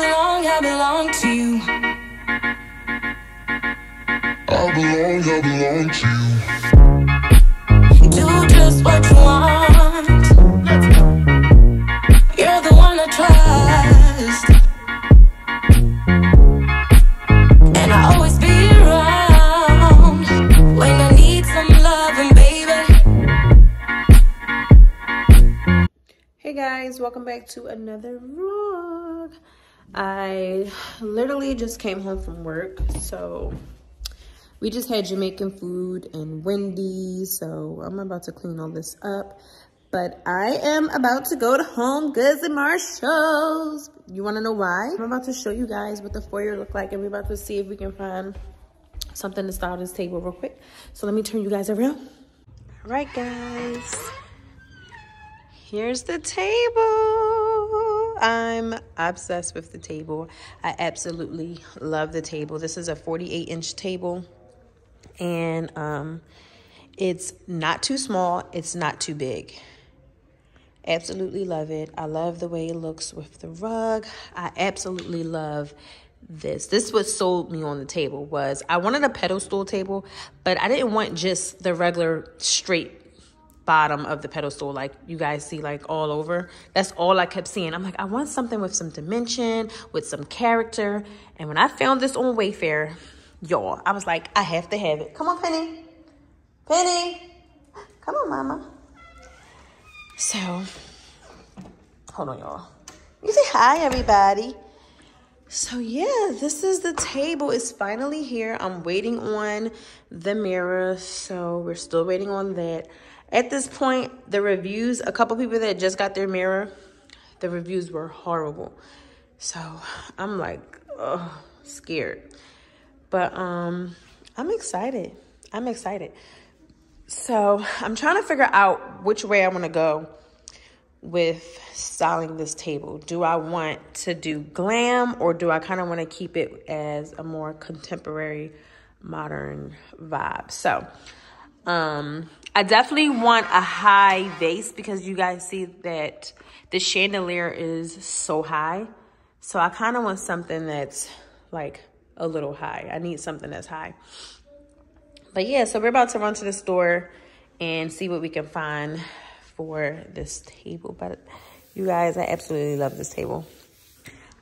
belong, I belong to you. I belong, I belong to you. Do just what you want. You're the one I trust. And I always be around when I need some loving, baby. Hey guys, welcome back to another vlog. I literally just came home from work, so we just had Jamaican food and Wendy's, so I'm about to clean all this up. But I am about to go to Home Goods and Marshalls. You want to know why? I'm about to show you guys what the foyer look like, and we're about to see if we can find something to style this table real quick. So let me turn you guys around. All right, guys. Here's the table. I'm obsessed with the table. I absolutely love the table. This is a 48 inch table and um, it's not too small. It's not too big. Absolutely love it. I love the way it looks with the rug. I absolutely love this. This what sold me on the table was I wanted a pedestal table, but I didn't want just the regular straight bottom of the pedestal like you guys see like all over. That's all I kept seeing. I'm like, I want something with some dimension, with some character. And when I found this on Wayfair, y'all, I was like, I have to have it. Come on, Penny. Penny. Come on, mama. So, hold on, y'all. You say hi, everybody. So yeah, this is the table. It's finally here. I'm waiting on the mirror. So we're still waiting on that. At this point, the reviews, a couple people that just got their mirror, the reviews were horrible. So I'm like, oh, scared. But um, I'm excited. I'm excited. So I'm trying to figure out which way I want to go with styling this table. Do I want to do glam or do I kind of want to keep it as a more contemporary, modern vibe? So um, I definitely want a high vase because you guys see that the chandelier is so high. So I kind of want something that's like a little high. I need something that's high. But yeah, so we're about to run to the store and see what we can find for this table. But you guys, I absolutely love this table.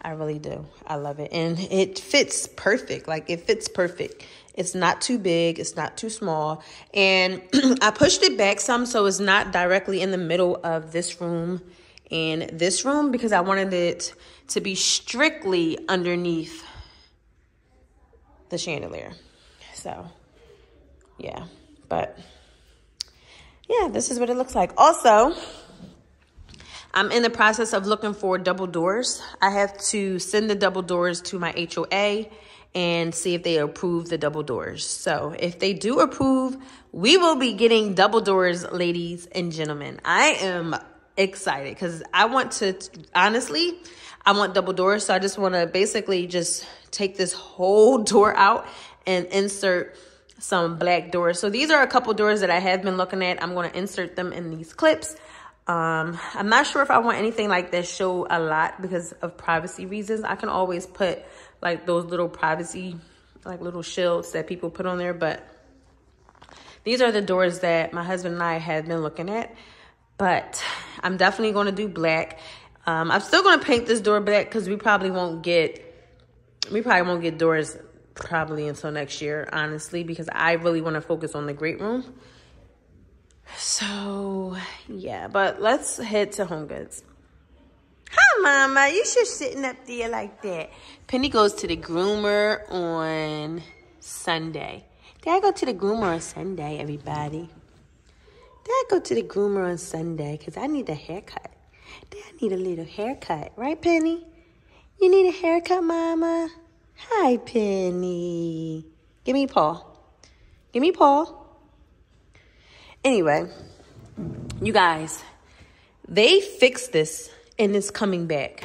I really do. I love it. And it fits perfect. Like it fits perfect. It's not too big. It's not too small. And I pushed it back some so it's not directly in the middle of this room and this room because I wanted it to be strictly underneath the chandelier. So, yeah. But, yeah, this is what it looks like. Also, I'm in the process of looking for double doors. I have to send the double doors to my HOA and see if they approve the double doors. So if they do approve, we will be getting double doors, ladies and gentlemen. I am excited because I want to, honestly, I want double doors. So I just want to basically just take this whole door out and insert some black doors. So these are a couple doors that I have been looking at. I'm going to insert them in these clips. Um, I'm not sure if I want anything like this show a lot because of privacy reasons. I can always put like those little privacy, like little shields that people put on there. But these are the doors that my husband and I have been looking at. But I'm definitely going to do black. Um, I'm still going to paint this door black because we probably won't get, we probably won't get doors probably until next year, honestly, because I really want to focus on the great room. So, yeah, but let's head to Home Goods. Hi, Mama. You should sitting up there like that. Penny goes to the groomer on Sunday. Did I go to the groomer on Sunday, everybody? Did I go to the groomer on Sunday? Because I need a haircut. Did I need a little haircut? Right, Penny? You need a haircut, Mama? Hi, Penny. Give me paw. Give me paw. Anyway, you guys, they fixed this and it's coming back.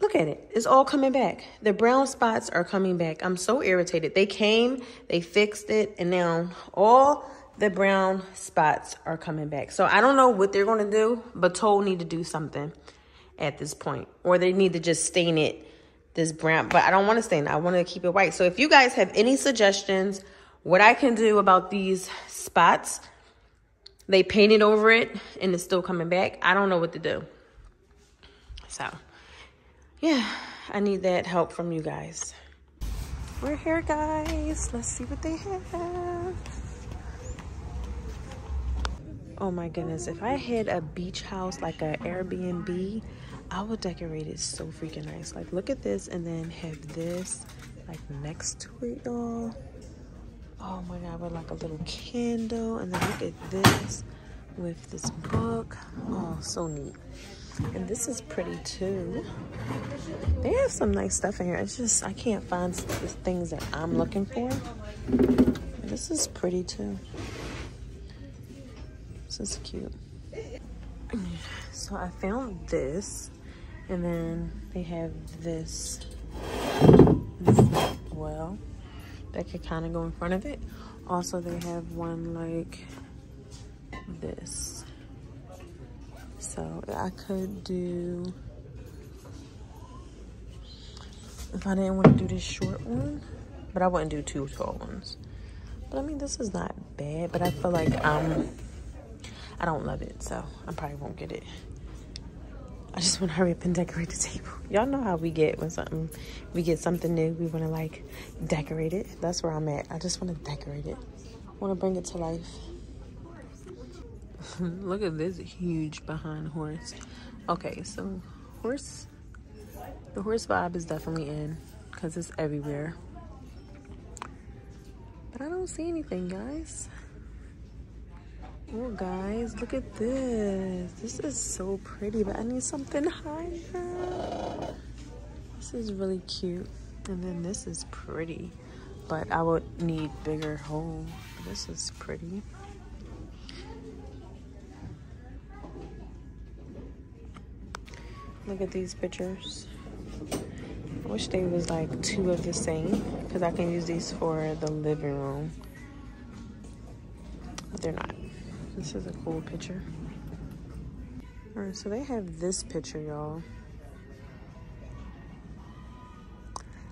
Look at it. It's all coming back. The brown spots are coming back. I'm so irritated. They came, they fixed it, and now all the brown spots are coming back. So I don't know what they're going to do, but Toll need to do something. at this point. Or they need to just stain it this brown. But I don't want to stain it. I want to keep it white. So if you guys have any suggestions, what I can do about these spots, they painted over it and it's still coming back. I don't know what to do. So, yeah, I need that help from you guys. We're here, guys. Let's see what they have. Oh my goodness, if I had a beach house like a Airbnb, I would decorate it so freaking nice. Like look at this and then have this like next to it, y'all. Oh my god, with like a little candle and then look at this with this book. Oh, so neat. And this is pretty too. They have some nice stuff in here. It's just, I can't find the things that I'm looking for. This is pretty too. This is cute. So I found this, and then they have this, this well that could kind of go in front of it. Also, they have one like this. So I could do, if I didn't want to do this short one, but I wouldn't do two tall ones. But I mean, this is not bad, but I feel like I'm I don't love it, so I probably won't get it. I just want to hurry up and decorate the table. Y'all know how we get when something, we get something new, we want to like decorate it. That's where I'm at. I just want to decorate it. Want to bring it to life. Look at this huge behind horse. Okay, so horse, the horse vibe is definitely in because it's everywhere. But I don't see anything, guys. Oh, guys, look at this. This is so pretty, but I need something higher. This is really cute. And then this is pretty, but I would need bigger hole. This is pretty. Look at these pictures. I wish they was like two of the same because I can use these for the living room. But they're not. This is a cool picture. All right, so they have this picture, y'all.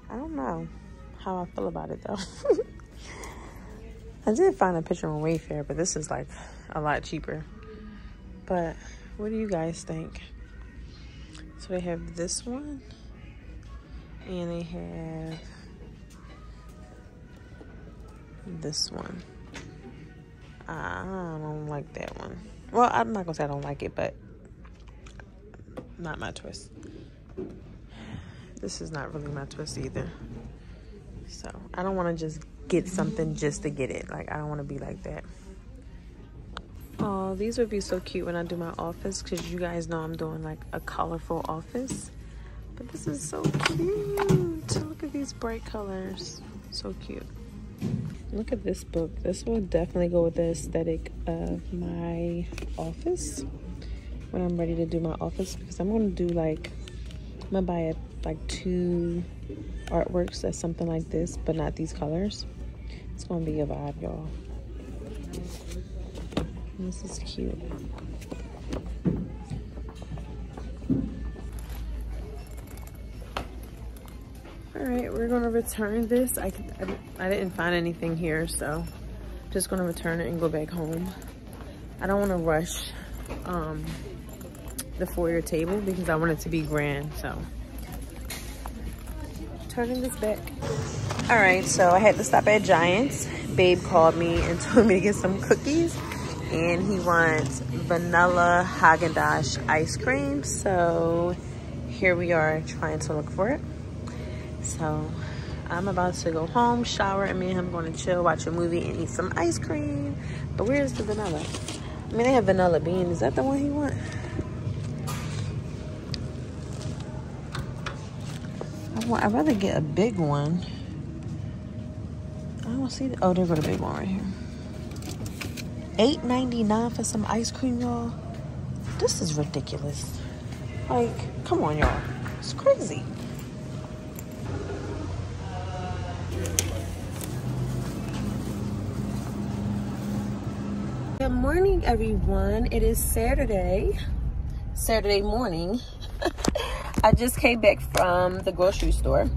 I don't know how I feel about it though. I did find a picture on Wayfair, but this is like a lot cheaper. But what do you guys think? So they have this one, and they have this one. I don't like that one. Well, I'm not gonna say I don't like it, but not my twist. This is not really my twist either. So I don't want to just get something just to get it. Like I don't want to be like that. Oh, these would be so cute when I do my office because you guys know I'm doing like a colorful office. But this is so cute. Look at these bright colors. So cute. Look at this book. This will definitely go with the aesthetic of my office when I'm ready to do my office because I'm going to do like, I'm going to buy a, like two artworks that's something like this, but not these colors. It's going to be a vibe, y'all. This is cute. Right we're gonna return this. I, I, I didn't find anything here so just gonna return it and go back home. I don't want to rush um, the foyer table because I want it to be grand so. Turning this back. All right so I had to stop at Giants. Babe called me and told me to get some cookies. And he wants vanilla Haagen-Dazs ice cream. So here we are trying to look for it so I'm about to go home, shower, and me and him going to chill, watch a movie, and eat some ice cream. But where's the vanilla? I mean, they have vanilla bean. Is that the one he want? I want, I'd rather get a big one. I don't see the, oh, there go the big one right here. $8.99 for some ice cream, y'all. This is ridiculous. Like, come on, y'all. It's crazy. Good morning, everyone. It is Saturday, Saturday morning. I just came back from the grocery store.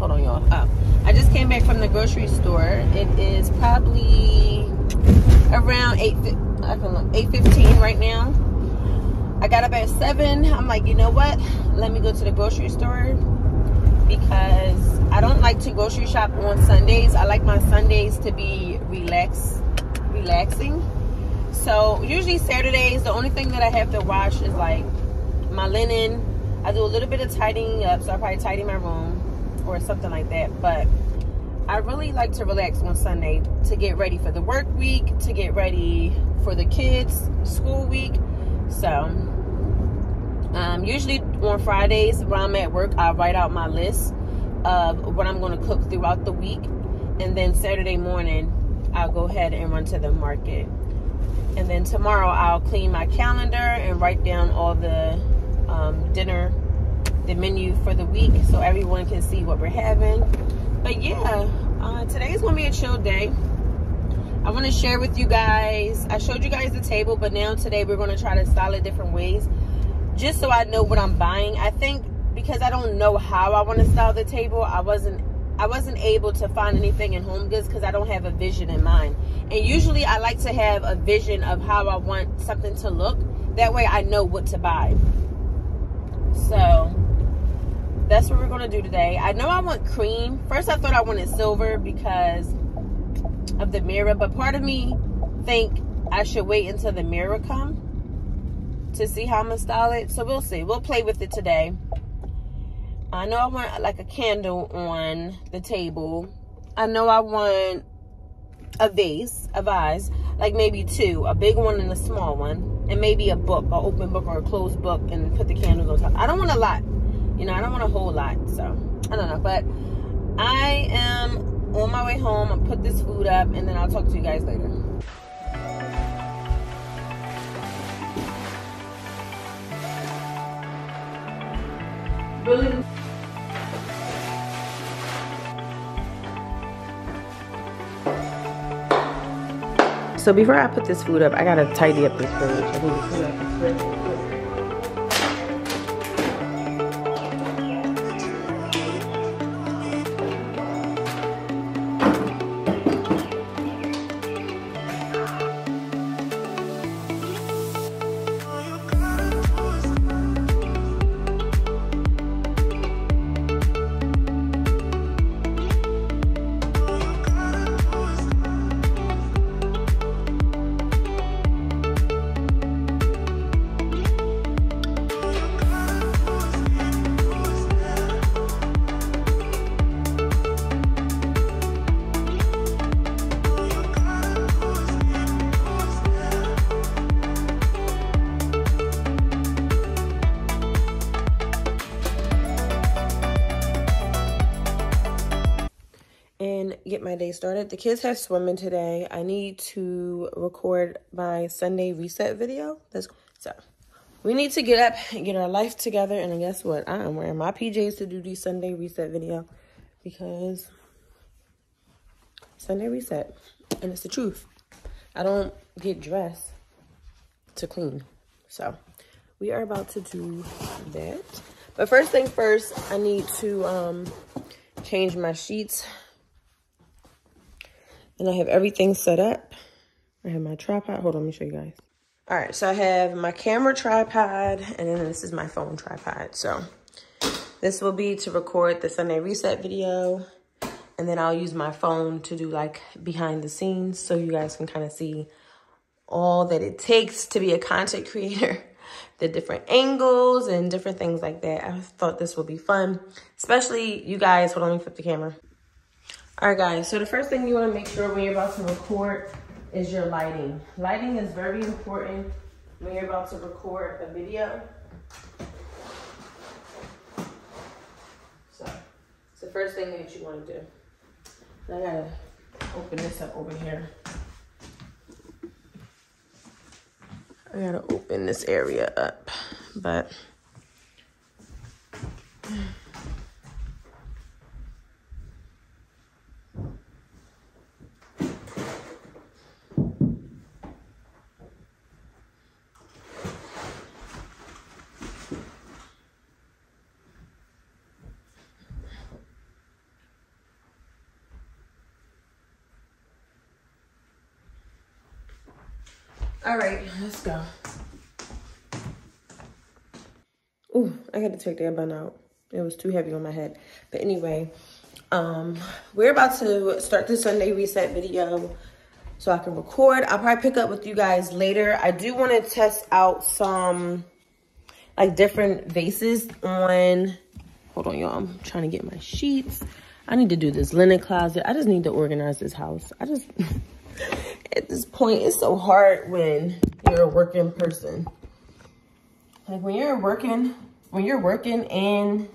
Hold on, y'all. Oh, I just came back from the grocery store. It is probably around 8, I don't know, 8.15 right now. I got up at 7. I'm like, you know what? Let me go to the grocery store because I don't like to grocery shop on Sundays. I like my Sundays to be relax, relaxing. So usually Saturdays, the only thing that I have to wash is like my linen. I do a little bit of tidying up, so I probably tidy my room or something like that. But I really like to relax on Sunday to get ready for the work week, to get ready for the kids' school week. So um, usually on Fridays when I'm at work, I write out my list of what I'm going to cook throughout the week. And then Saturday morning, I'll go ahead and run to the market. And then tomorrow, I'll clean my calendar and write down all the um, dinner, the menu for the week so everyone can see what we're having. But yeah, uh, today's going to be a chill day. I want to share with you guys. I showed you guys the table, but now today we're going to try to style it different ways just so I know what I'm buying. I think because I don't know how I want to style the table, I wasn't I wasn't able to find anything in Home Goods because I don't have a vision in mind. And usually I like to have a vision of how I want something to look. That way I know what to buy. So that's what we're going to do today. I know I want cream. First I thought I wanted silver because of the mirror. But part of me think I should wait until the mirror come to see how I'm to style it. So we'll see. We'll play with it today. I know I want like a candle on the table. I know I want a vase, a vase, like maybe two, a big one and a small one, and maybe a book, an open book or a closed book, and put the candles on top. I don't want a lot, you know, I don't want a whole lot, so I don't know, but I am on my way home. I'll put this food up, and then I'll talk to you guys later. Really? So before I put this food up, I gotta tidy up this fridge. My day started. The kids have swimming today. I need to record my Sunday reset video. That's so we need to get up and get our life together. And guess what? I am wearing my PJs to do the Sunday reset video because Sunday reset, and it's the truth. I don't get dressed to clean, so we are about to do that. But first thing first, I need to um, change my sheets and I have everything set up. I have my tripod. Hold on, let me show you guys. All right, so I have my camera tripod, and then this is my phone tripod. So this will be to record the Sunday Reset video, and then I'll use my phone to do like behind the scenes so you guys can kind of see all that it takes to be a content creator, the different angles and different things like that. I thought this would be fun, especially you guys. Hold on, let me flip the camera. All right, guys, so the first thing you want to make sure when you're about to record is your lighting. Lighting is very important when you're about to record a video. So, it's the first thing that you want to do. I gotta open this up over here. I gotta open this area up, but All right, let's go. Ooh, I had to take that bun out. It was too heavy on my head. But anyway, um, we're about to start the Sunday reset video so I can record. I'll probably pick up with you guys later. I do want to test out some like different vases on, hold on y'all, I'm trying to get my sheets. I need to do this linen closet. I just need to organize this house. I just, at this point, it's so hard when you're a working person. Like when you're working, when you're working and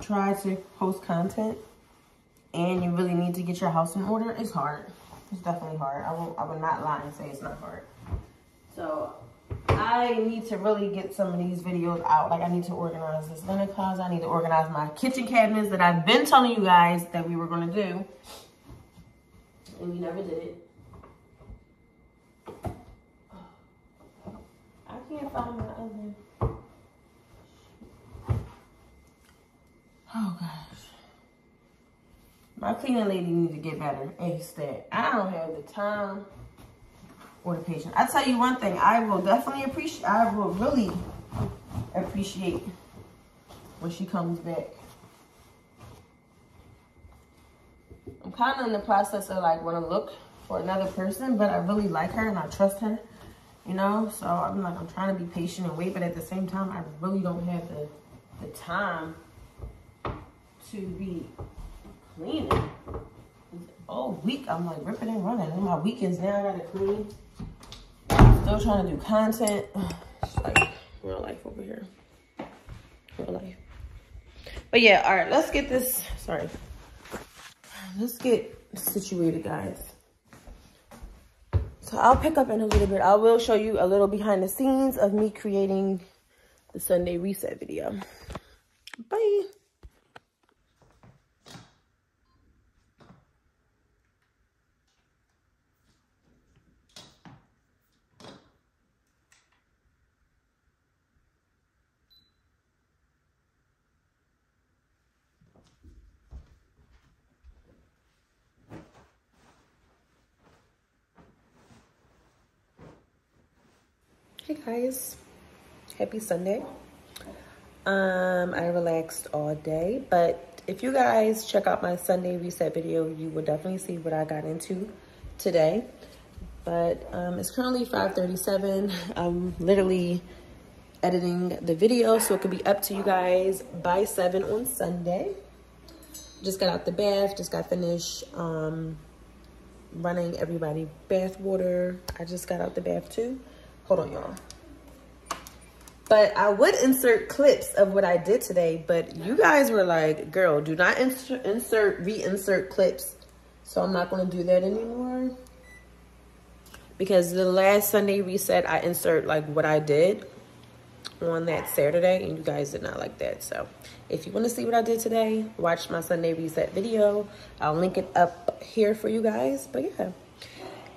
try to post content and you really need to get your house in order, it's hard. It's definitely hard. I will I will not lie and say it's not hard. So I need to really get some of these videos out. Like I need to organize this linen closet. I need to organize my kitchen cabinets that I've been telling you guys that we were gonna do. And we never did it. I can't find my oven. Oh gosh. My cleaning lady needs to get better. Instead, I don't have the time or the patience. I tell you one thing, I will definitely appreciate, I will really appreciate when she comes back. I'm kind of in the process of like want to look for another person, but I really like her and I trust her, you know? So I'm like, I'm trying to be patient and wait, but at the same time, I really don't have the, the time to be cleaning. All week, I'm like ripping and running. My weekends now, I gotta clean. Still trying to do content. It's like real life over here. Real life. But yeah, all right, let's get this, sorry. Let's get situated, guys. So I'll pick up in a little bit. I will show you a little behind the scenes of me creating the Sunday reset video. Bye. Hey guys, happy Sunday. Um, I relaxed all day, but if you guys check out my Sunday reset video, you will definitely see what I got into today. But um, it's currently 5.37. I'm literally editing the video so it could be up to you guys by 7 on Sunday. Just got out the bath, just got finished um, running everybody bath water. I just got out the bath too. Hold on, y'all. But I would insert clips of what I did today, but you guys were like, girl, do not insert, insert re-insert clips. So I'm not going to do that anymore. Because the last Sunday reset, I insert like what I did on that Saturday, and you guys did not like that. So if you want to see what I did today, watch my Sunday reset video. I'll link it up here for you guys. But yeah.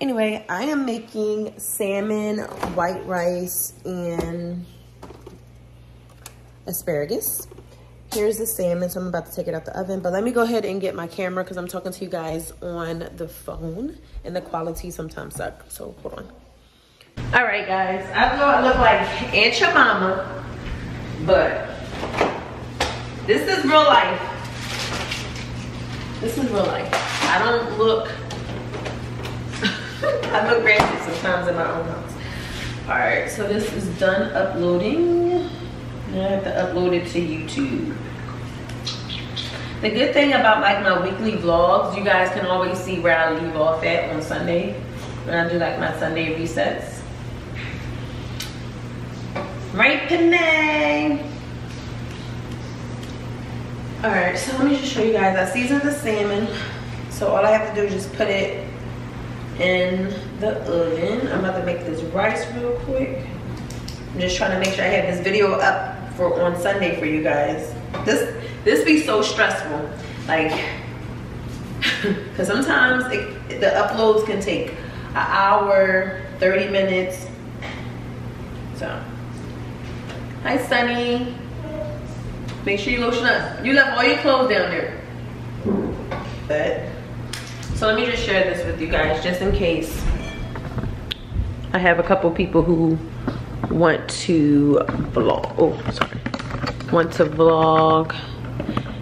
Anyway, I am making salmon, white rice, and asparagus. Here's the salmon, so I'm about to take it out the oven. But let me go ahead and get my camera because I'm talking to you guys on the phone. And the quality sometimes sucks, so hold on. All right, guys. I know I look like Aunt your mama, but this is real life. This is real life. I don't look I look ratchet sometimes in my own house. All right, so this is done uploading. I have to upload it to YouTube. The good thing about like my weekly vlogs, you guys can always see where I leave off at on Sunday when I do like my Sunday resets. Right, Panay? All right, so let me just show you guys. I seasoned the salmon. So all I have to do is just put it in the oven. I'm about to make this rice real quick. I'm just trying to make sure I have this video up for on Sunday for you guys. This this be so stressful, like, cause sometimes it, the uploads can take an hour, 30 minutes. So, hi Sunny. Make sure you lotion up. You left all your clothes down there. But so let me just share this with you guys just in case I have a couple people who want to vlog. Oh, sorry. Want to vlog.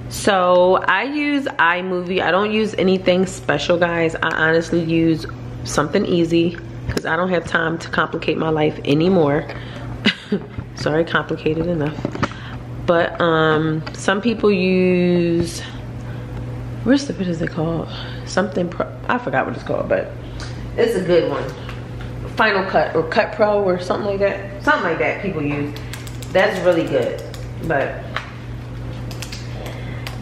So I use iMovie. I don't use anything special, guys. I honestly use something easy because I don't have time to complicate my life anymore. sorry, complicated enough. But um, some people use, where's the, what is it called? Something, pro, I forgot what it's called, but it's a good one. Final Cut or Cut Pro or something like that. Something like that people use. That's really good. But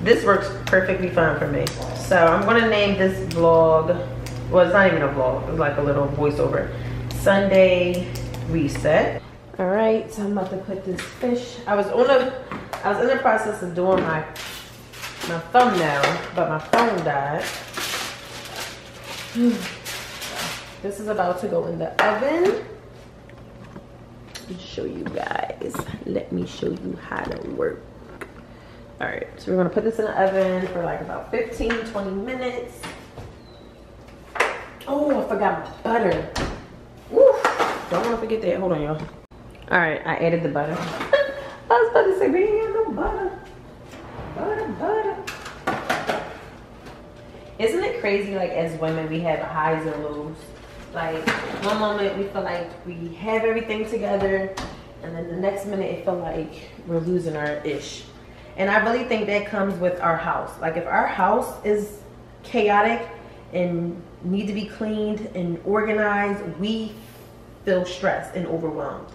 this works perfectly fine for me. So I'm gonna name this vlog, well it's not even a vlog, it's like a little voiceover. Sunday reset. All right, so I'm about to put this fish. I was on a, I was in the process of doing my, my thumbnail, but my phone died. This is about to go in the oven. Let me show you guys. Let me show you how to work. All right, so we're gonna put this in the oven for like about 15, 20 minutes. Oh, I forgot my butter. Woo, don't wanna forget that, hold on y'all. All right, I added the butter. I was about to say, we got no butter. Butter, butter. Isn't it crazy, like as women, we have highs and lows? Like one moment we feel like we have everything together, and then the next minute it feel like we're losing our ish. And I really think that comes with our house. Like if our house is chaotic and need to be cleaned and organized, we feel stressed and overwhelmed.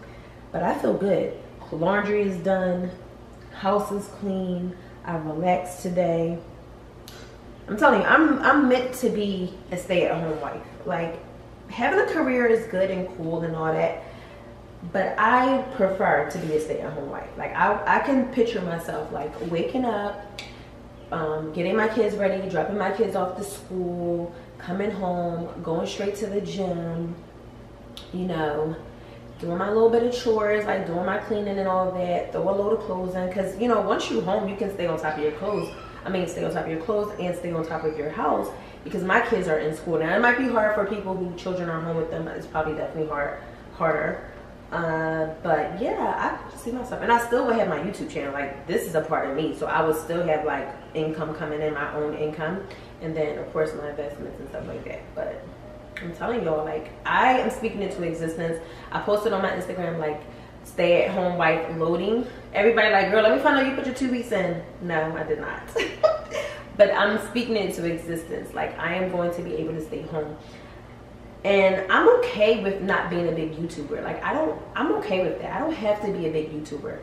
But I feel good. Laundry is done, house is clean, I relaxed today. I'm telling you, I'm I'm meant to be a stay-at-home wife. Like having a career is good and cool and all that, but I prefer to be a stay-at-home wife. Like I, I can picture myself like waking up, um, getting my kids ready, dropping my kids off to school, coming home, going straight to the gym, you know, doing my little bit of chores, like doing my cleaning and all that, throw a load of clothes in. Cause you know, once you're home, you can stay on top of your clothes. I mean, stay on top of your clothes and stay on top of your house because my kids are in school. Now, it might be hard for people who children are home with them. It's probably definitely hard, harder. Uh, but yeah, I see myself, and I still would have my YouTube channel. Like this is a part of me, so I would still have like income coming in, my own income, and then of course my investments and stuff like that. But I'm telling y'all, like I am speaking into existence. I posted on my Instagram like stay at home wife loading. Everybody like, girl, let me find out you put your two weeks in. No, I did not. but I'm speaking into existence. Like I am going to be able to stay home. And I'm okay with not being a big YouTuber. Like I don't, I'm okay with that. I don't have to be a big YouTuber.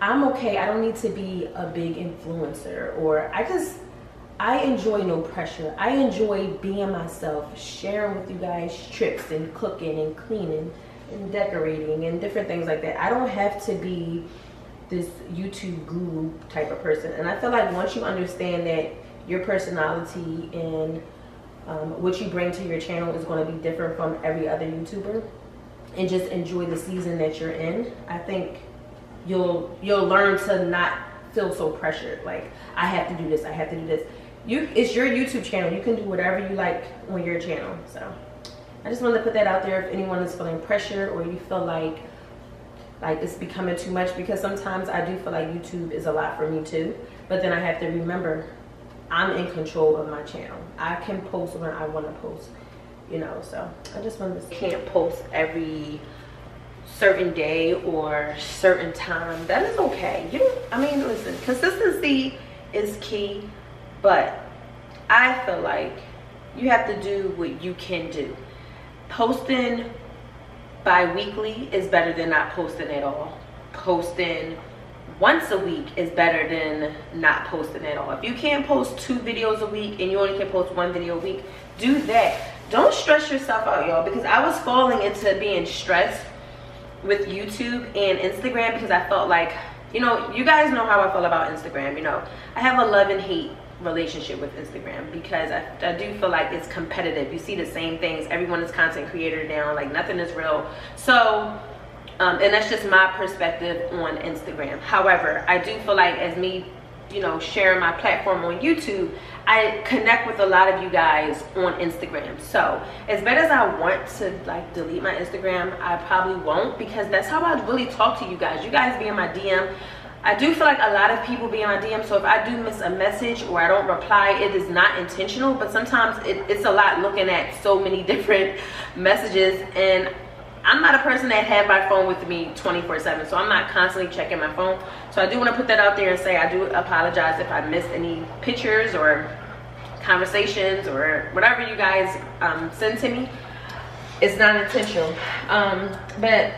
I'm okay. I don't need to be a big influencer or I just, I enjoy no pressure. I enjoy being myself, sharing with you guys trips and cooking and cleaning and decorating and different things like that. I don't have to be this YouTube guru type of person. And I feel like once you understand that your personality and um, what you bring to your channel is going to be different from every other YouTuber and just enjoy the season that you're in, I think you'll you'll learn to not feel so pressured. Like I have to do this, I have to do this. You, it's your YouTube channel. You can do whatever you like on your channel. So I just wanted to put that out there if anyone is feeling pressure or you feel like like it's becoming too much because sometimes I do feel like YouTube is a lot for me too. But then I have to remember I'm in control of my channel. I can post when I want to post, you know. So I just wanted to can't post every certain day or certain time. That is okay. You I mean, listen, consistency is key, but I feel like you have to do what you can do. Posting bi-weekly is better than not posting at all. Posting once a week is better than not posting at all. If you can't post two videos a week and you only can post one video a week, do that. Don't stress yourself out, y'all, because I was falling into being stressed with YouTube and Instagram because I felt like, you know, you guys know how I feel about Instagram, you know. I have a love and hate relationship with Instagram because I, I do feel like it's competitive. You see the same things. Everyone is content creator now. Like nothing is real. So um, and that's just my perspective on Instagram. However, I do feel like as me you know, sharing my platform on YouTube, I connect with a lot of you guys on Instagram. So as bad as I want to like delete my Instagram, I probably won't because that's how I really talk to you guys. You guys be in my DM. I do feel like a lot of people be in my DM. So if I do miss a message or I don't reply, it is not intentional. But sometimes it, it's a lot looking at so many different messages and I'm not a person that have my phone with me 24 7 so I'm not constantly checking my phone. So I do want to put that out there and say I do apologize if I missed any pictures or conversations or whatever you guys um, send to me. It's not intentional. Um, but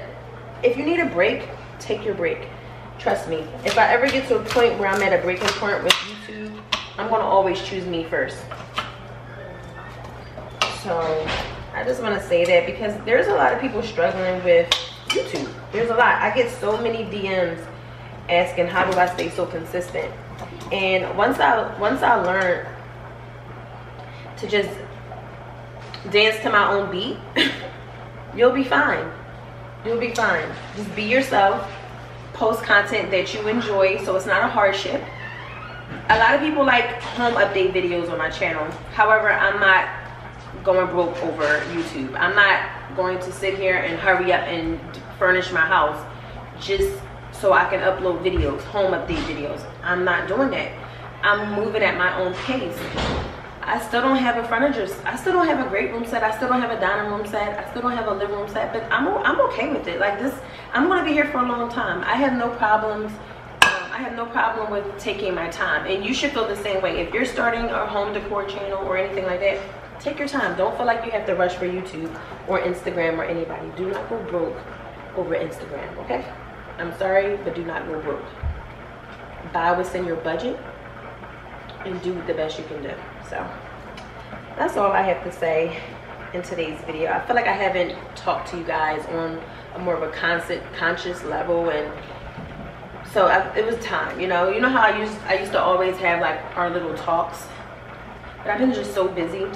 if you need a break take your break. Trust me. If I ever get to a point where I'm at a breaking point with YouTube I'm gonna always choose me first. So I just want to say that because there's a lot of people struggling with YouTube. There's a lot. I get so many DMs asking how do I stay so consistent. And once I once I learned to just dance to my own beat, you'll be fine. You'll be fine. Just be yourself. Post content that you enjoy so it's not a hardship. A lot of people like home update videos on my channel. However, I'm not going broke over YouTube. I'm not going to sit here and hurry up and furnish my house just so I can upload videos, home update videos. I'm not doing that. I'm moving at my own pace. I still don't have a furniture. I still don't have a great room set. I still don't have a dining room set. I still don't have a living room set. But I'm I'm okay with it. Like this, I'm gonna be here for a long time. I have no problems. Um, I have no problem with taking my time, and you should feel the same way. If you're starting a home decor channel or anything like that, take your time. Don't feel like you have to rush for youtube or instagram or anybody. Do not go broke over instagram okay? I'm sorry but do not go broke. Buy what's in your budget and do the best you can do. So that's all i have to say in today's video. I feel like i haven't talked to you guys on a more of a constant conscious level and so I, it was time you know? You know how i used i used to always have like our little talks? But i've been just so busy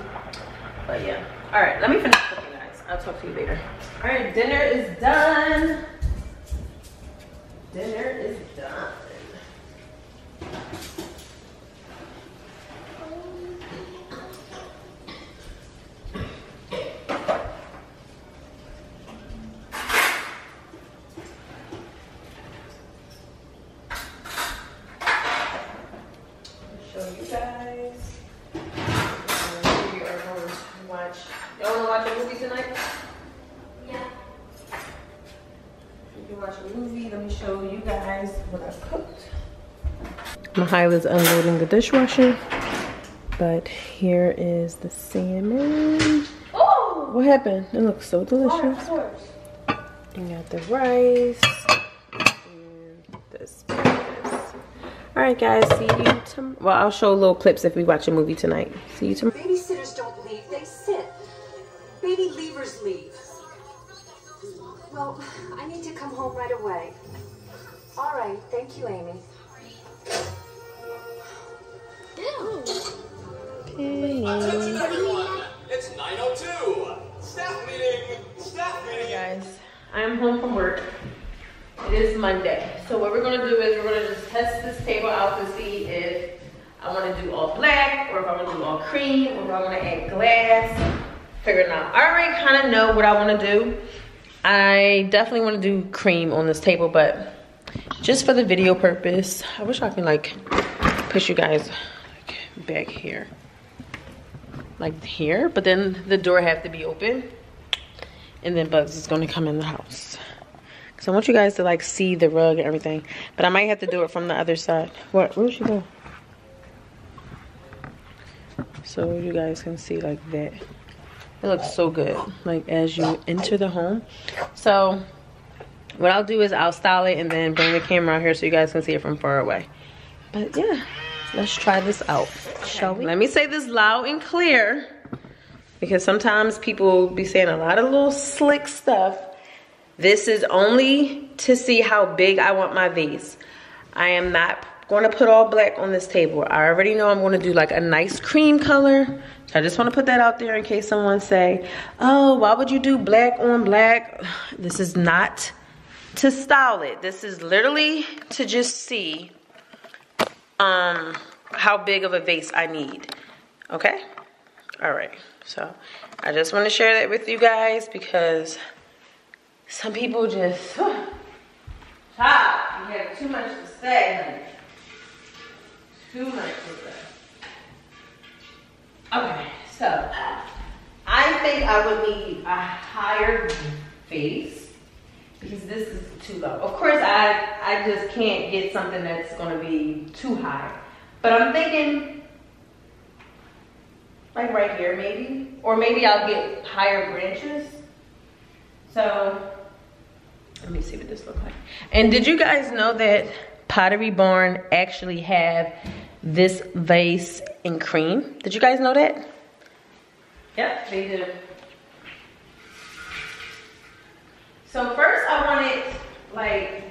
but yeah. All right, let me finish cooking, guys. I'll talk to you later. All right, dinner is done. Dinner is done. Show you guys. We are going to watch. Y'all want to watch a movie tonight? Yeah. We can watch a movie. Let me show you guys what I cooked. Mahila's unloading the dishwasher. But here is the salmon. Oh! What happened? It looks so delicious. Oh, course. You got the rice. And the asparagus. Alright guys, see you tomorrow. Well, I'll show little clips if we watch a movie tonight. See you tomorrow. Babysitters don't leave, they sit. Baby leavers leave. Well, I need to come home right away. All right, thank you, Amy. Attention everyone! It's 902! Staff meeting! Staff meeting! guys i am home from work it is monday so what we're going to do is we're going to just test this table out to see if i want to do all black or if i want to do all cream or if i want to add glass Figuring out i already kind of know what i want to do i definitely want to do cream on this table but just for the video purpose i wish i could like push you guys like, back here like here but then the door have to be open and then Bugs is gonna come in the house. Cause I want you guys to like see the rug and everything, but I might have to do it from the other side. What? Where she go? So you guys can see like that. It looks so good, like as you enter the home. So what I'll do is I'll style it and then bring the camera out here so you guys can see it from far away. But yeah, let's try this out, shall we? Let me say this loud and clear because sometimes people be saying a lot of little slick stuff. This is only to see how big I want my vase. I am not going to put all black on this table. I already know I'm going to do like a nice cream color. I just want to put that out there in case someone say, oh, why would you do black on black? This is not to style it. This is literally to just see um how big of a vase I need. Okay? All right. So I just want to share that with you guys because some people just Child, you have too much to say, honey. Too much to say. Okay, so I think I would need a higher face because this is too low. Of course, I, I just can't get something that's gonna be too high. But I'm thinking like right here maybe, or maybe I'll get higher branches. So let me see what this looks like. And did you guys know that Pottery Barn actually have this vase cream? Did you guys know that? Yep, they do. So first I wanted like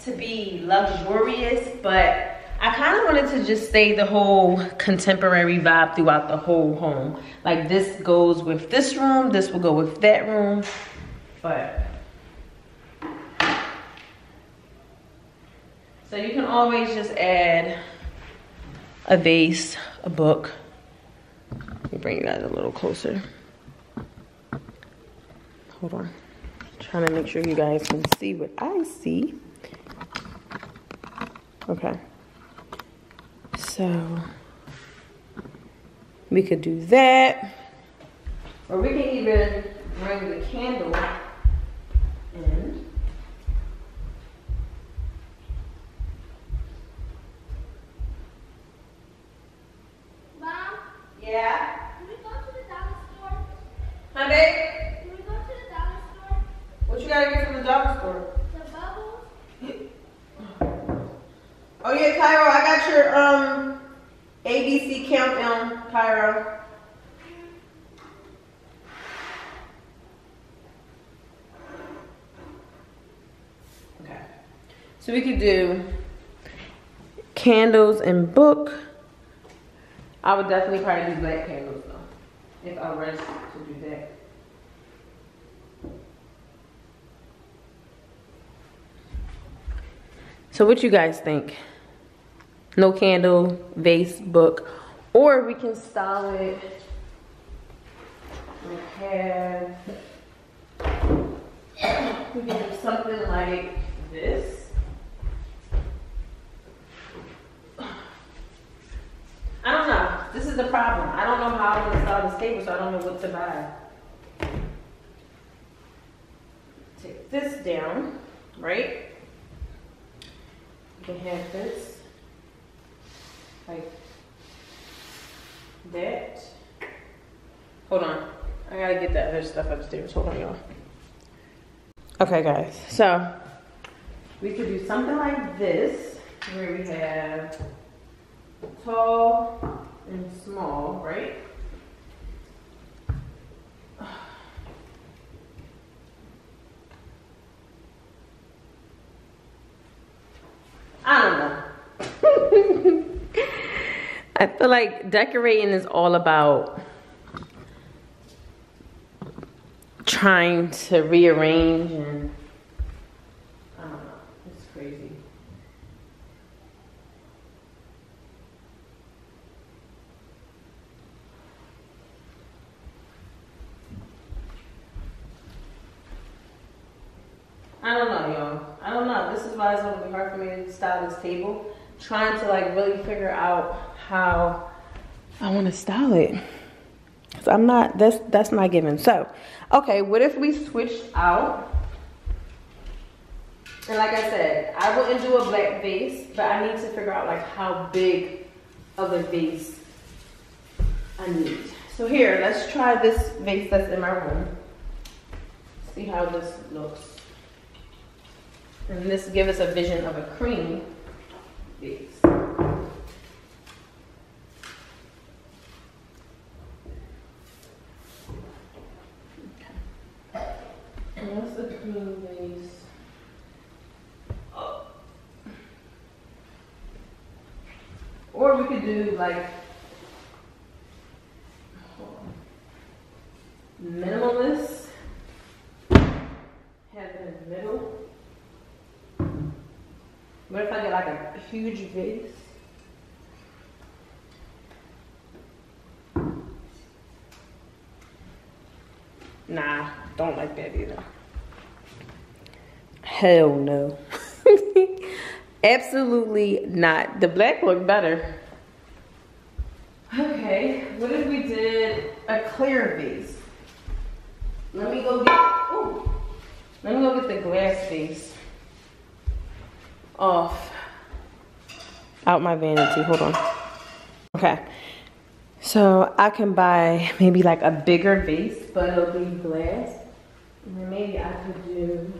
to be luxurious, but I kind of wanted to just stay the whole contemporary vibe throughout the whole home. Like this goes with this room, this will go with that room, but So you can always just add a vase, a book. Let me bring you guys a little closer. Hold on. trying to make sure you guys can see what I see. Okay. So we could do that. Or we can even bring the candle in. Mom, Yeah. can we go to the dollar store? Honey, Can we go to the dollar store? what you gotta get from the dollar store? The bubbles? Oh yeah, Cairo, I got your um ABC countdown, Cairo. Okay. So we could do candles and book. I would definitely probably do black candles though, if I were to do that. So what you guys think? No candle, vase, book, or we can style it. We have. We can do something like this. I don't know. This is the problem. I don't know how I'm gonna style this table, so I don't know what to buy. Take this down, right? You can have this like that. Hold on. I gotta get that other stuff upstairs. Hold on, y'all. Okay, guys. So we could do something like this, where we have tall and small, right? I don't know. I feel like decorating is all about trying to rearrange and I don't know. It's crazy. I don't know, y'all. I don't know. This is why it's gonna be hard for me to style this table. Trying to like really figure out how I want to style it. So I'm not. That's that's not given. So, okay. What if we switched out? And like I said, I wouldn't do a black vase, but I need to figure out like how big of a vase I need. So here, let's try this vase that's in my room. See how this looks. And this give us a vision of a cream What's the cream? Oh. Or we could do like hold on. minimalist. Have it in the middle. What if I get like a vase? Nah, don't like that either. Hell no. Absolutely not. The black look better. Okay, what if we did a clear vase? Let me go get, ooh, let me go get the glass vase off out my vanity. Hold on. Okay. So I can buy maybe like a bigger vase, but it'll be glass. And then maybe I could do.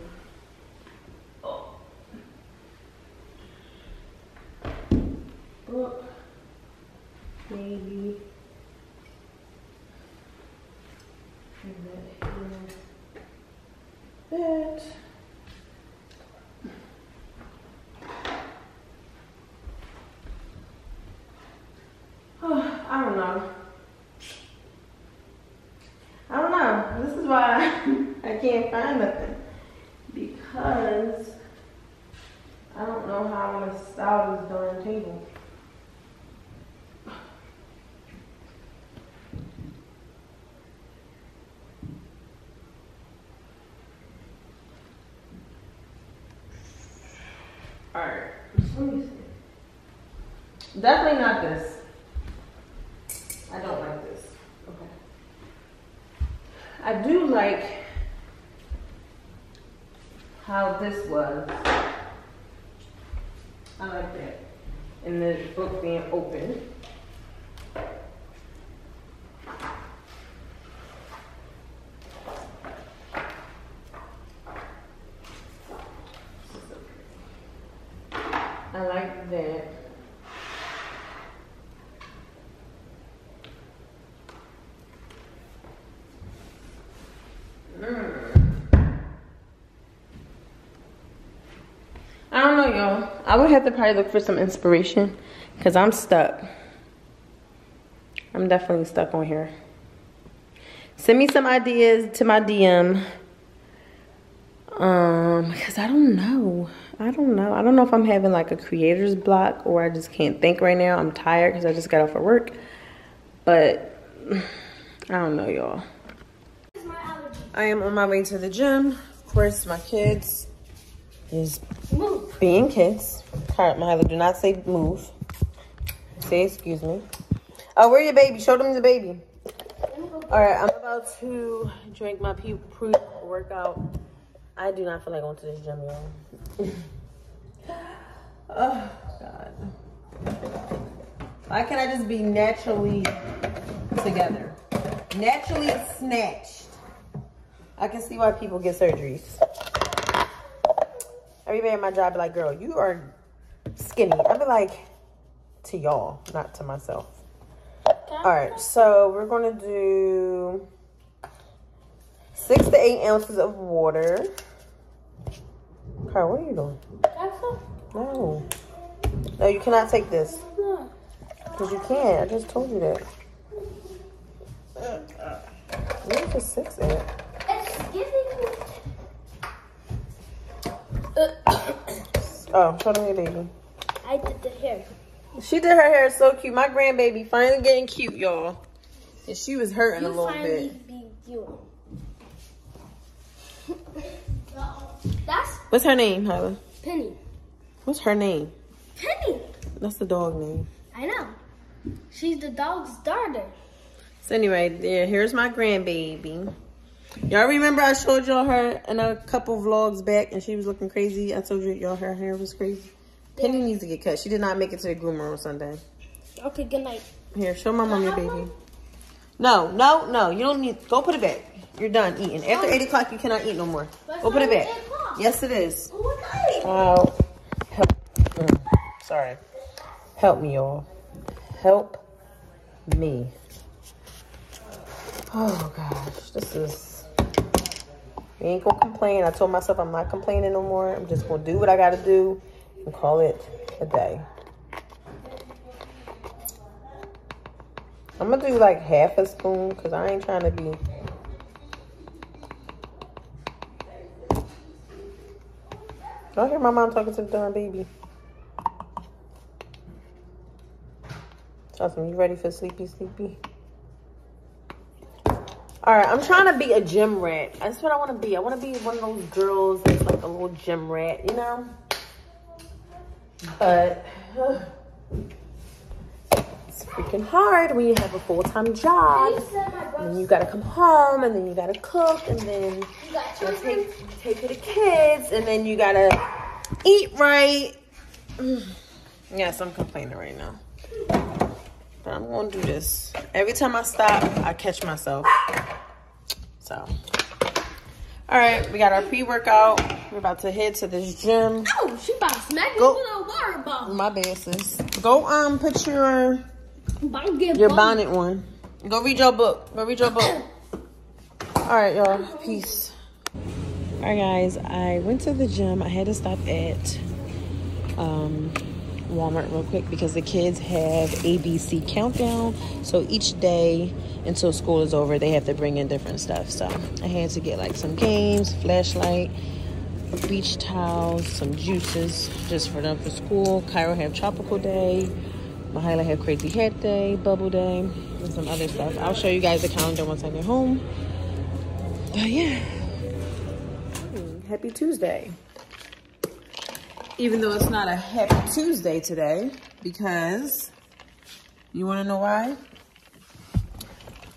Oh. Maybe. That. Oh, I don't know. I don't know. This is why I can't find nothing. Because I don't know how I'm gonna style this darn table. Alright. Definitely not this. I don't like this. Okay. I do like how this was. I like that. And the book being open. I like that. I don't know, y'all. I would have to probably look for some inspiration because I'm stuck. I'm definitely stuck on here. Send me some ideas to my DM. Um, because I don't know. I don't know. I don't know if I'm having like a creator's block or I just can't think right now. I'm tired because I just got off of work. But I don't know, y'all. I am on my way to the gym. Of course, my kids is being kids. All right, Mahila, do not say move. Say excuse me. Oh, where your baby? Show them the baby. All right, I'm about to drink my pre workout. I do not feel like going to this gym, y'all. oh, God. Why can't I just be naturally together? Naturally snatched. I can see why people get surgeries. Everybody at my job be like, girl, you are skinny. I be like, to y'all, not to myself. All right, so we're going to do six to eight ounces of water. Carl, what are you doing? No. No, you cannot take this. Because you can't. I just told you that. Where's the six at? Oh, show them your baby. I did the hair. She did her hair so cute. My grandbaby finally getting cute, y'all. And she was hurting a You little finally bit. be you. That's What's her name, Hyla? Penny. What's her name? Penny. That's the dog name. I know. She's the dog's daughter. So anyway, there, here's my grandbaby. Y'all remember I showed y'all her in a couple vlogs back and she was looking crazy. I told you y'all her hair was crazy. Penny needs to get cut. She did not make it to the groomer on Sunday. Okay, good night. Here, show my mom your baby. No, no, no. You don't need. Go put it back. You're done eating. After 8 o'clock, you cannot eat no more. But Go put it back. not 8 o'clock. Yes, it is. Oh, Oh, help. mm, Sorry. Help me, y'all. Help me. Oh, gosh. This is. I ain't gonna complain. I told myself I'm not complaining no more. I'm just gonna do what I gotta do and call it a day. I'm gonna do like half a spoon because I ain't trying to be I hear my mom talking to the darn baby. Awesome, you ready for sleepy sleepy? All right, I'm trying to be a gym rat. That's what I want to be. I want to be one of those girls that's like a little gym rat, you know? But uh, it's freaking hard when you have a full-time job. And you gotta come home, and then you gotta cook, and then You got gotta take take care of the kids, and then you gotta eat right. Yes, I'm complaining right now. I'm gonna do this. Every time I stop, I catch myself. So, all right, we got our pre-workout. We're about to head to this gym. Oh, she about to smack me Go. with a water bottle. My bad, sis. Go um put your About to get your bonnet on. Go read your book. Go read your book. All right, y'all. Peace. All right, guys. I went to the gym. I had to stop at um, Walmart real quick because the kids have ABC countdown. So each day until school is over, they have to bring in different stuff. So I had to get like some games, flashlight, beach towels, some juices just for them for school. Cairo have tropical day. Mahila have crazy hat day, bubble day, and some other stuff. I'll show you guys the calendar once I get home. But yeah. Happy Tuesday. Even though it's not a happy Tuesday today, because you want to know why?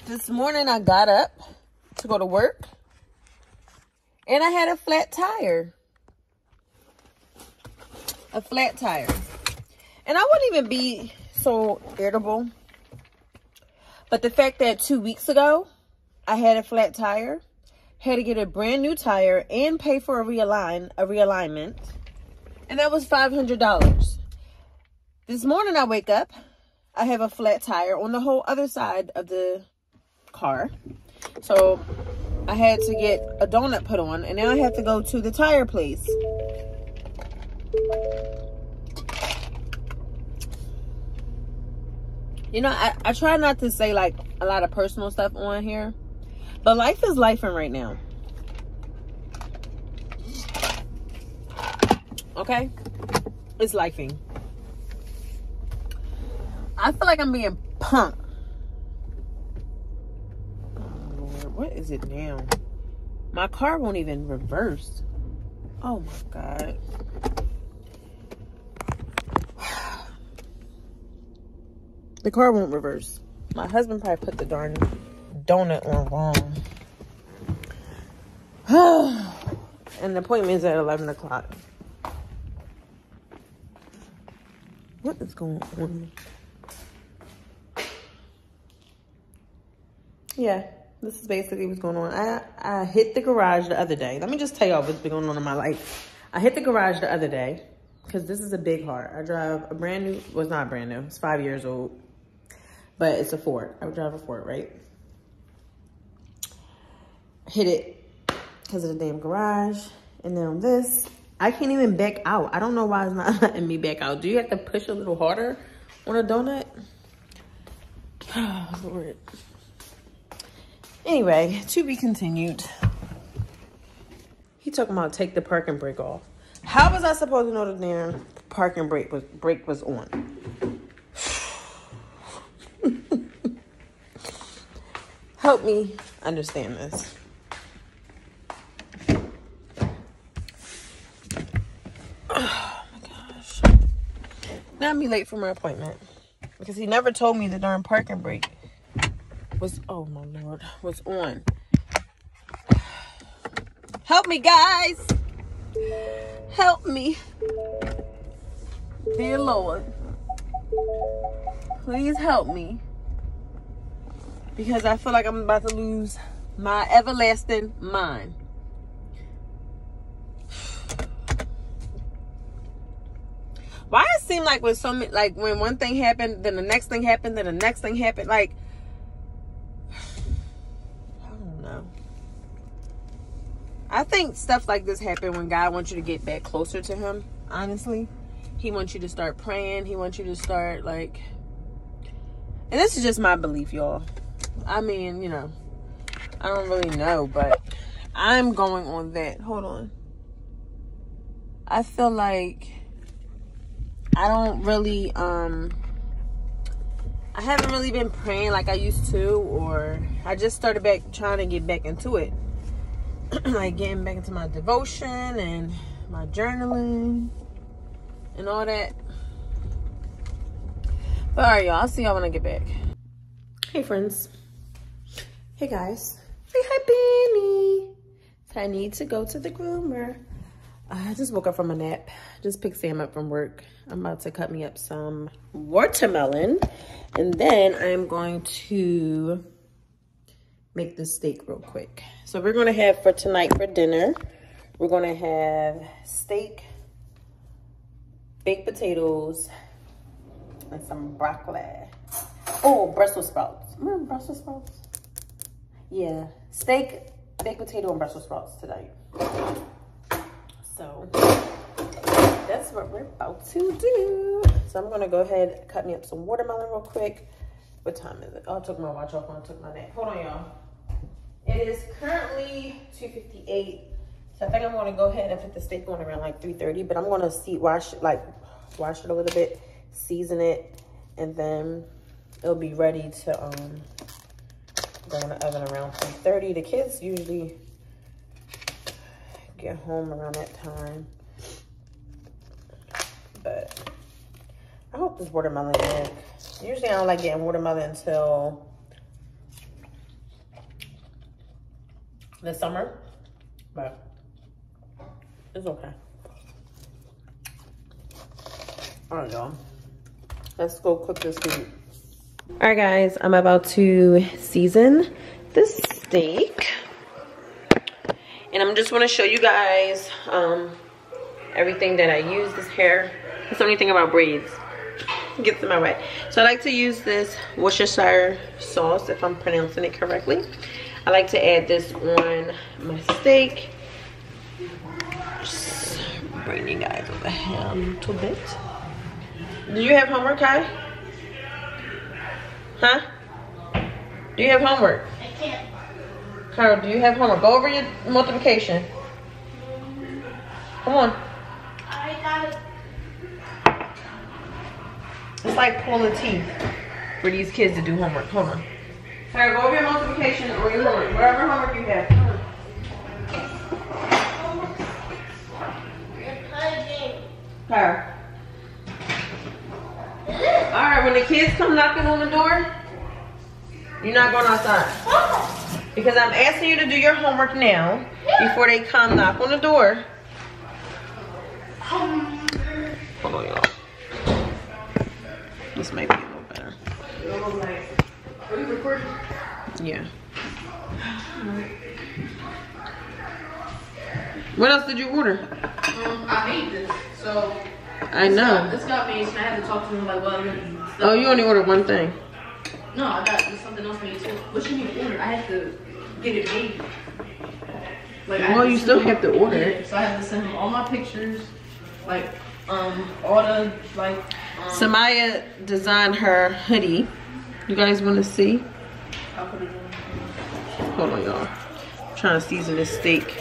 This morning I got up to go to work and I had a flat tire. A flat tire. And I wouldn't even be so irritable. But the fact that two weeks ago I had a flat tire, had to get a brand new tire and pay for a realign a realignment. And that was five hundred dollars. This morning I wake up, I have a flat tire on the whole other side of the car. So I had to get a donut put on and now I have to go to the tire place. You know, I, I try not to say like a lot of personal stuff on here, but life is life right now. Okay? It's lifing. I feel like I'm being punked. Oh what is it now? My car won't even reverse. Oh my God. The car won't reverse. My husband probably put the darn donut on wrong. and the appointment is at 11 o'clock. What is going on? Yeah, this is basically what's going on. I, I hit the garage the other day. Let me just tell y'all what's been going on in my life. I hit the garage the other day because this is a big heart. I drive a brand new, it's not brand new. It's five years old, but it's a Ford. I would drive a Ford, right? Hit it because of the damn garage. And then on this, I can't even back out. I don't know why it's not letting me back out. Do you have to push a little harder on a donut? Oh, Lord. Anyway, to be continued. He talking about take the parking brake off. How was I supposed to know the damn parking brake was brake was on? Help me understand this. Oh my gosh. Now I'm be late for my appointment. Because he never told me the darn parking brake was oh my lord was on. Help me guys. Help me. Dear Lord. Please help me. Because I feel like I'm about to lose my everlasting mind. Why it seem like when so many, like when one thing happened, then the next thing happened, then the next thing happened, like I don't know. I think stuff like this happen when God wants you to get back closer to Him. Honestly, He wants you to start praying. He wants you to start like, and this is just my belief, y'all. I mean, you know, I don't really know, but I'm going on that. Hold on. I feel like I don't really um I haven't really been praying like I used to, or I just started back trying to get back into it. like getting back into my devotion and my journaling and all that. But all right, y'all. I'll see y'all when I get back. Hey, friends. Hey, guys. Say hi, Benny. I need to go to the groomer. I just woke up from a nap. Just picked Sam up from work. I'm about to cut me up some watermelon. And then I'm going to make the steak real quick. So we're going to have for tonight for dinner, we're to have steak, baked potatoes, and some broccoli. Oh, Brussels sprouts. Remember Brussels sprouts? Yeah, steak, baked potato, and Brussels sprouts tonight. So what we're about to do. So I'm gonna go ahead cut me up some watermelon real quick. What time is it? Oh, I took my watch off when I took my nap. Hold on, y'all. It is currently 2.58. So I think I'm gonna go ahead and put the steak on around like 3.30, but I'm gonna see, wash like wash it a little bit, season it, and then it'll be ready to um, go in the oven around 3.30. The kids usually get home around that time. But I hope this watermelon is. Usually I don't like getting watermelon until the summer, but it's okay. All right, y'all. Let's go cook this food. All right, guys, I'm about to season this steak. And I'm just want to show you guys um, everything that I use this hair. That's the only thing about braids. Gets in my way. So I like to use this Worcestershire sauce, if I'm pronouncing it correctly. I like to add this on my steak. Just bring you guys over here a little bit. Do you have homework, Kai? Huh? Do you have homework? I can't. Carol, do you have homework? Go over your multiplication. Come on. I got it. It's like pulling teeth for these kids to do homework. Hold on. Carol, go over your multiplication or your homework. Whatever homework you have. Come on. Carol. Alright, when the kids come knocking on the door, you're not going outside. Because I'm asking you to do your homework now before they come knock on the door. Hold on, y'all. This might be a little better. Yeah. What else did you order? Um, I made this, so I know. this got me, and I had to talk to him like, well. Oh, you only ordered one thing. No, I got something else made too. What you mean order? I had to get it made. Like, Well, you still him- have to order it. So I have to send him all my pictures, like, um, all the like. Samaya designed her hoodie. You guys want to see? I'll put it in. Hold on, y'all. Trying to season this steak.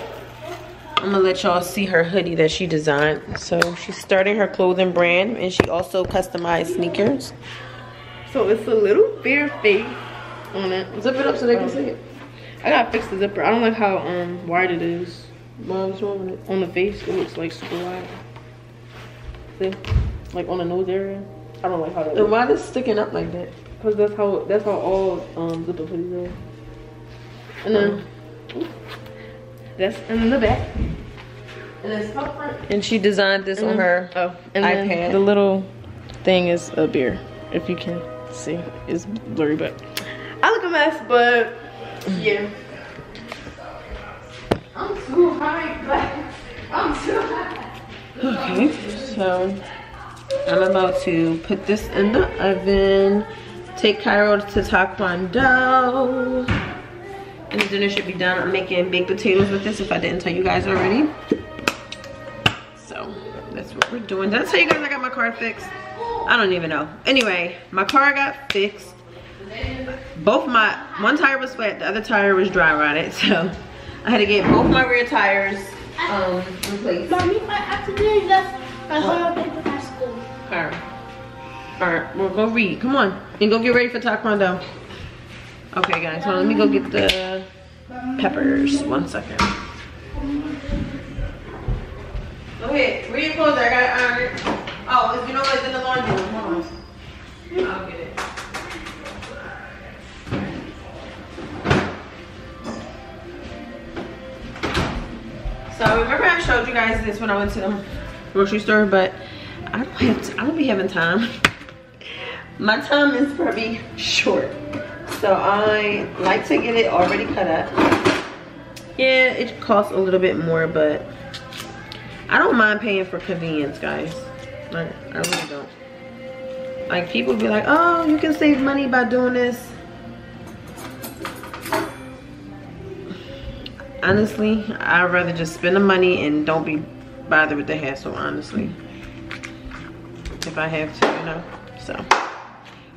I'm gonna let y'all see her hoodie that she designed. So she's starting her clothing brand, and she also customized sneakers. So it's a little bear face on it. Zip it up so they can see it. I gotta fix the zipper. I don't like how um wide it is Mom, what's wrong with it? on the face. It looks like super wide. See, like on the nose area. I don't like how that. And looks. why is it sticking up like that? Cause that's how that's how all um zipper hoodies are. And then that's and then the back. And then top front. And she designed this on her Oh, and iPad. then the little thing is a beer. If you can see, it's blurry, but I look a mess. But yeah, I'm too high, but I'm too high. Okay, so I'm about to put this in the oven. Take Cairo to Taekwondo. And dinner should be done. I'm making baked potatoes with this if I didn't tell you guys already. So that's what we're doing. Did I tell you guys I got my car fixed? I don't even know. Anyway, my car got fixed. Both my, one tire was flat, the other tire was dry rotted. So I had to get both my rear tires um, replaced. Mommy, I have to do this. I school. Car. All right, we'll go read. Come on, and go get ready for taekwondo. Okay, guys, hold on. Let me go get the peppers. One second. Go ahead. Your clothes. I got to iron. Oh, you know what's in the laundry room? Hold on. I'll get it. So remember I showed you guys this when I went to the grocery store, but I don't have to, I don't be having time. My time is probably short. So I like to get it already cut up. Yeah, it costs a little bit more, but I don't mind paying for convenience, guys. Like, I really don't. Like people be like, oh, you can save money by doing this. Honestly, I'd rather just spend the money and don't be bothered with the hassle, honestly. If I have to, you know, so.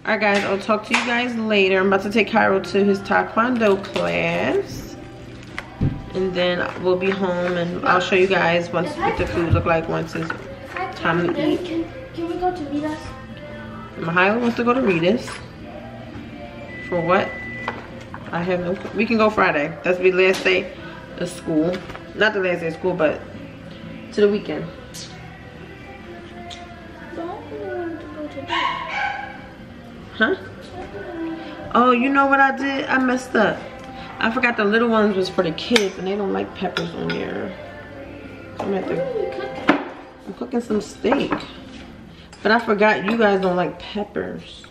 All right, guys, I'll talk to you guys later. I'm about to take Cairo to his Taekwondo class. And then we'll be home and I'll show you guys once what the food look like once it's time to eat. Can, can we go to Rita's? Mahila wants to go to Rita's. For what? I have no, we can go Friday. That's the last day of school. Not the last day of school, but to the weekend. Huh? Oh, you know what I did? I messed up. I forgot the little ones was for the kids and they don't like peppers on there. I'm gonna have What to, are you cooking? I'm cooking some steak. But I forgot you guys don't like peppers.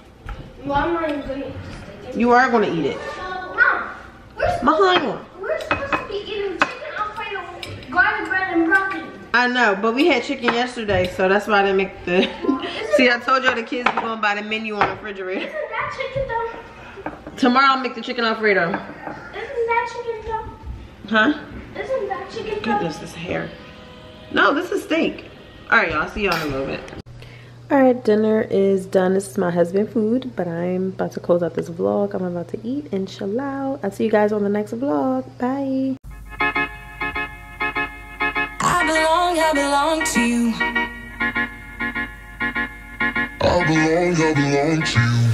Well, I'm not even gonna eat the steak. You are gonna eat it. Mom, we're supposed, we're supposed to be eating chicken alfredo, garlic bread, and broccoli. I know, but we had chicken yesterday, so that's why I didn't make the. See, I told y'all the kids were gonna buy the menu on the refrigerator. Isn't that chicken though? Tomorrow I'll make the chicken alfredo. Isn't that chicken though? Huh? Isn't that chicken though? Goodness, this hair. No, this is steak. All right, y'all. See y'all in a little bit. All right, dinner is done. This is my husband food, but I'm about to close out this vlog. I'm about to eat and chill out. I'll see you guys on the next vlog. Bye. I belong, I belong to you. I belong, I belong to you.